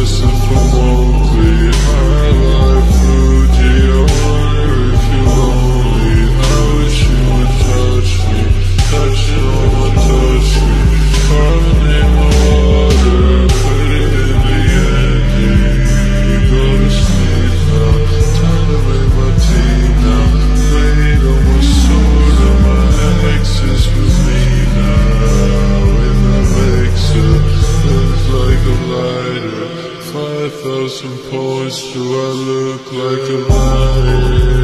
person from one thousand points do I look like a lion?